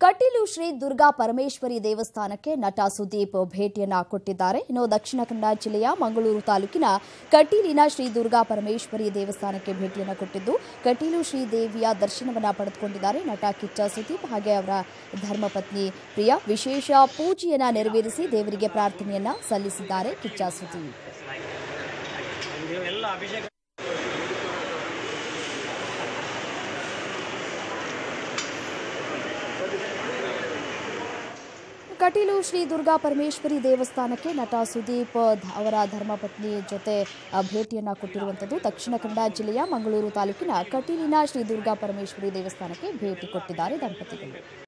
ಕಟೀಲು ಶ್ರೀ ದುರ್ಗಾ ಪರಮೇಶ್ವರಿ ದೇವಸ್ಥಾನಕ್ಕೆ ನಟ ಸುದೀಪ್ ಭೇಟಿಯನ್ನ ಕೊಟ್ಟಿದ್ದಾರೆ. ಇನ್ನು ದಕ್ಷಿಣ ಕನ್ನಡ ಜಿಲ್ಲೆಯ ಮಂಗಳೂರು ತಾಲೂಕಿನ ಕಟೀಲಿನ ಶ್ರೀ ದುರ್ಗಾ ಪರಮೇಶ್ವರಿ ದೇವಸ್ಥಾನಕ್ಕೆ ಭೇಟಿಯನ್ನ ಕೊಟ್ಟಿದ್ದು, ಕಟೀಲು ಶ್ರೀ ದೇವಿಯ ದರ್ಶನವನ್ನ ಪಡೆದುಕೊಂಡಿದ್ದಾರೆ. ನಟ ಕಿಚ್ಚ ಸುದೀಪ್ ಹಾಗೆ ಅವರ ಧರ್ಮಪತ್ನಿ ಪ್ರಿಯಾ ವಿಶೇಷ ಪೂಜೆಯನ್ನ ನೆರವೇರಿಸಿ ದೇವರಿಗೆ ಪ್ರಾರ್ಥನೆಯನ್ನ ಸಲ್ಲಿಸಿದ್ದಾರೆ ಕಿಚ್ಚ ಸುದೀಪ್. ಕಟೀಲು ಶ್ರೀ ದುರ್ಗಾ ಪರಮೇಶ್ವರಿ ದೇವಸ್ಥಾನಕ್ಕೆ ನಟ ಸುದೀಪ್ ಅವರ ಧರ್ಮಪತ್ನಿ ಜೊತೆ ಭೇಟಿಯನ್ನು ಕೊಟ್ಟಿರುವಂಥದ್ದು ದಕ್ಷಿಣ ಕನ್ನಡ ಜಿಲ್ಲೆಯ ಮಂಗಳೂರು ತಾಲೂಕಿನ ಕಟೀಲಿನ ಶ್ರೀ ದುರ್ಗಾ ಪರಮೇಶ್ವರಿ ದೇವಸ್ಥಾನಕ್ಕೆ ಭೇಟಿ ಕೊಟ್ಟಿದ್ದಾರೆ ದಂಪತಿಗಳು.